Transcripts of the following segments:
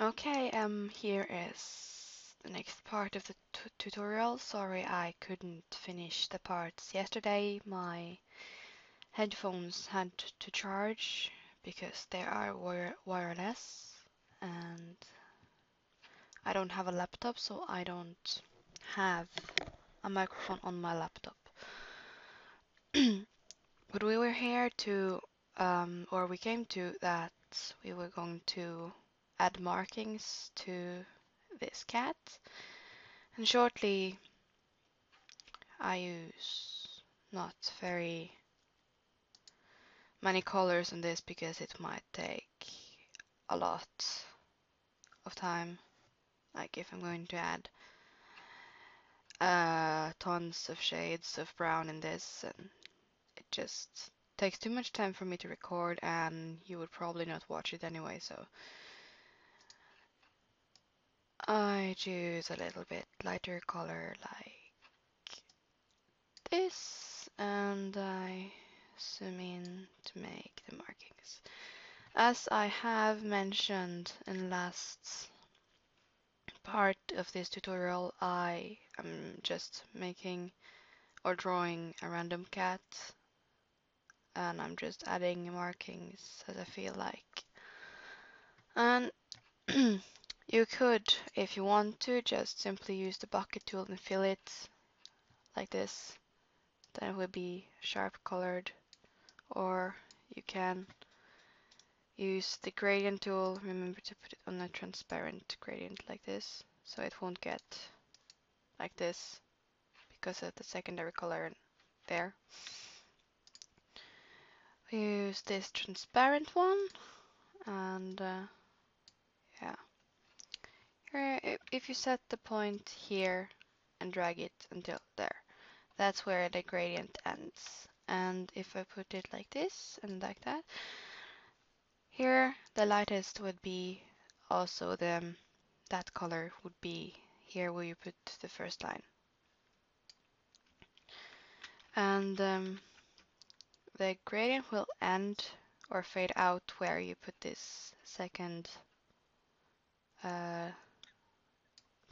okay, um, here is the next part of the tutorial. Sorry I couldn't finish the parts yesterday. My headphones had to charge because they are wire wireless and I don't have a laptop so I don't have a microphone on my laptop. but we were here to, um, or we came to that we were going to add markings to this cat. And shortly, I use not very many colors on this because it might take a lot of time. Like if I'm going to add uh, tons of shades of brown in this and it just takes too much time for me to record and you would probably not watch it anyway so I choose a little bit lighter color like this and I zoom in to make the markings. As I have mentioned in last part of this tutorial I am just making or drawing a random cat and I'm just adding markings as I feel like. And You could, if you want to, just simply use the bucket tool and fill it like this. Then it will be sharp colored. Or you can use the gradient tool. Remember to put it on a transparent gradient like this. So it won't get like this because of the secondary color there. We use this transparent one and uh, if you set the point here and drag it until there, that's where the gradient ends. And if I put it like this and like that, here the lightest would be also the that color would be here where you put the first line. And um, the gradient will end or fade out where you put this second uh,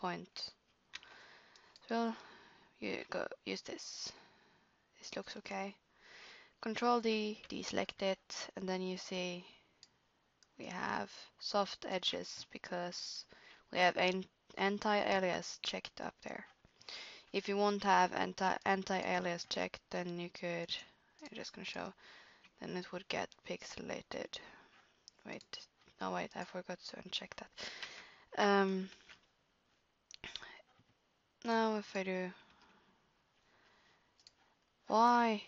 point. So you go use this. This looks okay. Control D, deselect it, and then you see we have soft edges because we have anti-alias checked up there. If you want to have anti-alias checked, then you could, I'm just to show, then it would get pixelated. Wait, no wait, I forgot to uncheck that. Um, now if I do. Why?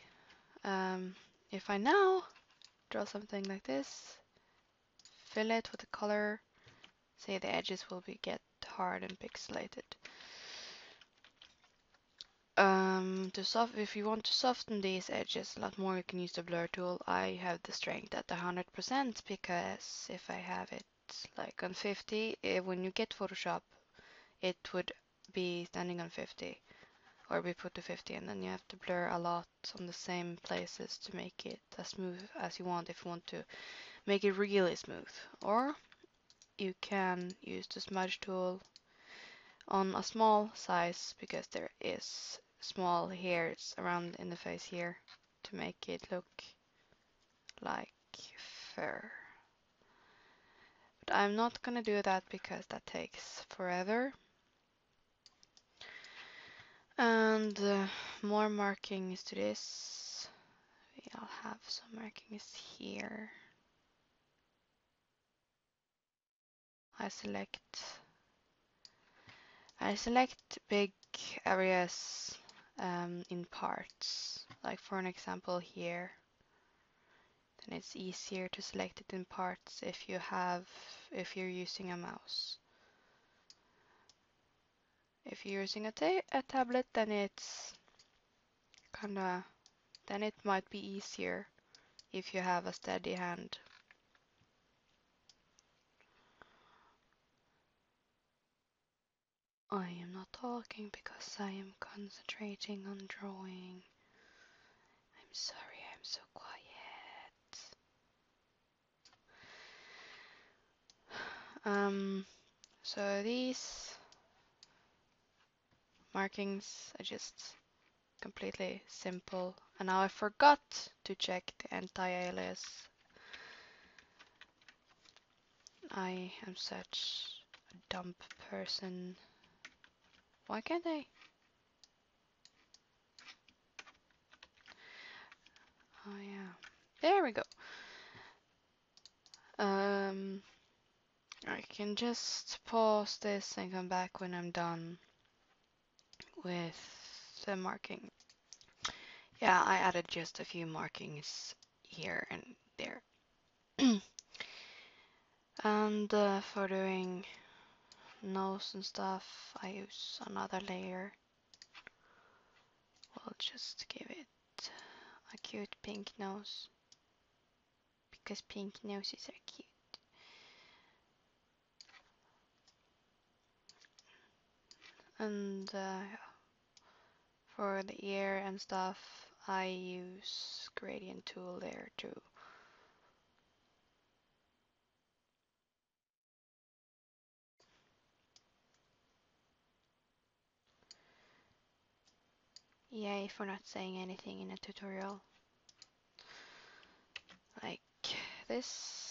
Um, if I now draw something like this fill it with a color say the edges will be get hard and pixelated. Um, to soft if you want to soften these edges a lot more you can use the blur tool. I have the strength at 100% because if I have it like on 50 eh, when you get Photoshop it would be standing on 50 or be put to 50 and then you have to blur a lot on the same places to make it as smooth as you want if you want to make it really smooth or you can use the smudge tool on a small size because there is small hairs around in the face here to make it look like fur. But I'm not gonna do that because that takes forever and uh, more markings to this. I'll have some markings here. I select I select big areas um, in parts like for an example here then it's easier to select it in parts if you have if you're using a mouse if you're using a, ta a tablet, then it's kinda, then it might be easier if you have a steady hand. I am not talking because I am concentrating on drawing. I'm sorry I'm so quiet. Um, so these markings are just completely simple. And now I forgot to check the anti-alias. I am such a dumb person. Why can't I? Oh yeah, there we go. Um, I can just pause this and come back when I'm done with the marking. Yeah, I added just a few markings here and there. and uh, for doing nose and stuff, I use another layer. We'll just give it a cute pink nose because pink noses are cute. And uh, for the ear and stuff, I use gradient tool there too. Yay for not saying anything in a tutorial. Like this.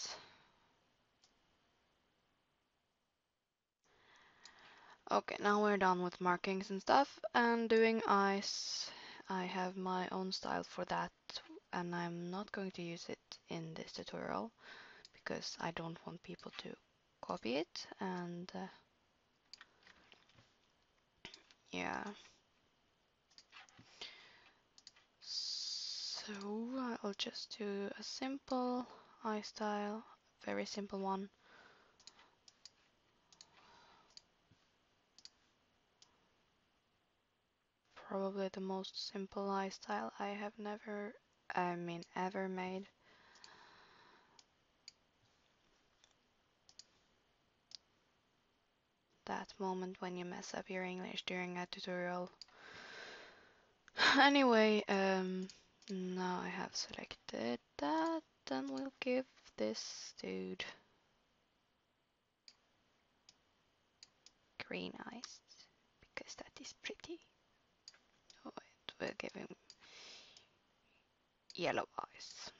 Okay, now we're done with markings and stuff and doing eyes. I have my own style for that and I'm not going to use it in this tutorial because I don't want people to copy it and uh, yeah. So I'll just do a simple eye style, very simple one. Probably the most simple eye style I have never, I mean ever made. That moment when you mess up your English during a tutorial. anyway, um, now I have selected that, then we'll give this dude green eyes because that is pretty. Will give him yellow eyes.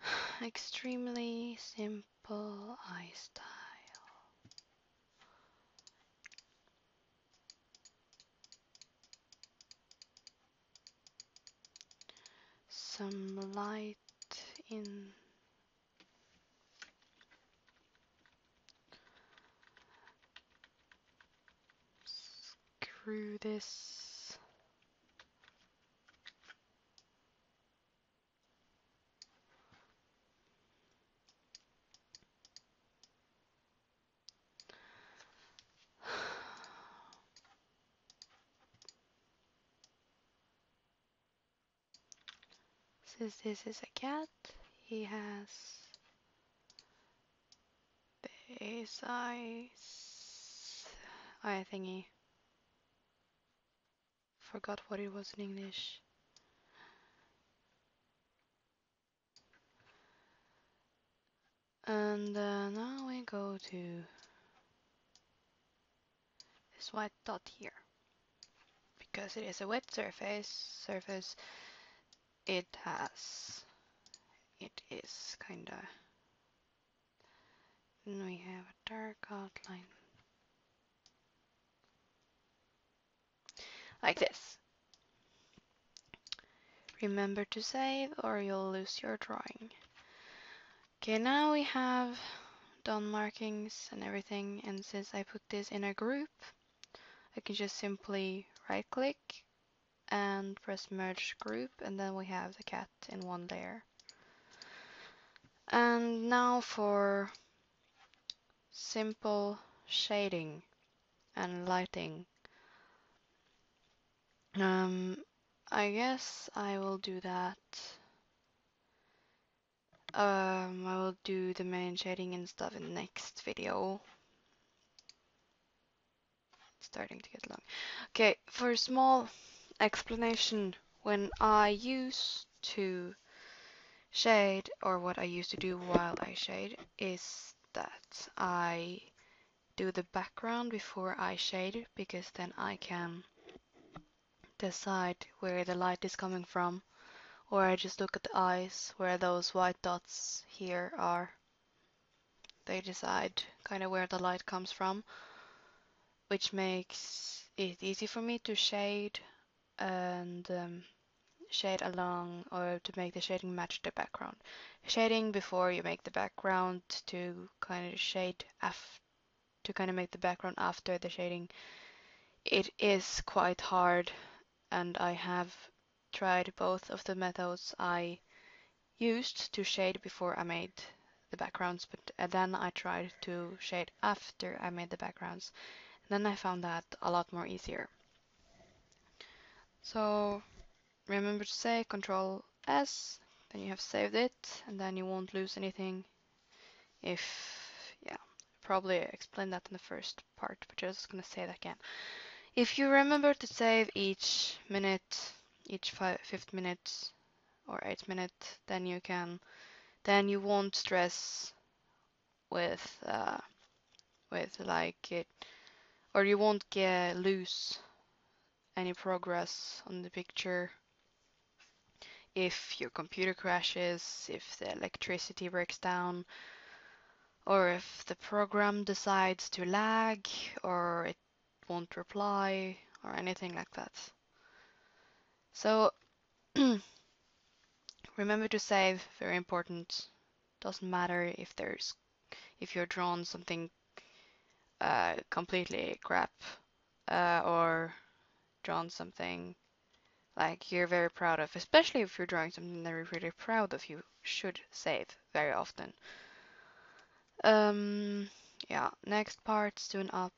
extremely simple eye style. Some light in. Screw this Since this is a cat, he has this eyes eye thingy. Forgot what it was in English. And uh, now we go to this white dot here. Because it is a wet surface, surface it has, it is kinda, and we have a dark outline. Like this. Remember to save or you'll lose your drawing. Okay, now we have done markings and everything and since I put this in a group I can just simply right click and press merge group and then we have the cat in one layer. And now for simple shading and lighting. Um, I guess I will do that. Um, I will do the main shading and stuff in the next video. It's starting to get long. Okay, for small explanation, when I used to shade, or what I used to do while I shade, is that I do the background before I shade, because then I can decide where the light is coming from or I just look at the eyes where those white dots here are. They decide kind of where the light comes from, which makes it easy for me to shade and um, shade along or to make the shading match the background. Shading before you make the background to kind of shade af to kind of make the background after the shading. It is quite hard and I have tried both of the methods I used to shade before I made the backgrounds, but then I tried to shade after I made the backgrounds. And then I found that a lot more easier. So remember to say Control S, then you have saved it, and then you won't lose anything if, yeah, probably explained that in the first part, but just gonna say that again. If you remember to save each minute each five, fifth minute or eighth minute, then you can, then you won't stress with, uh, with like it, or you won't get lose any progress on the picture if your computer crashes, if the electricity breaks down, or if the program decides to lag, or it won't reply, or anything like that. So remember to save, very important. Doesn't matter if there's if you're drawn something uh, completely crap uh, or drawn something like you're very proud of, especially if you're drawing something that you're really proud of, you should save very often. Um, yeah, next part, tune up.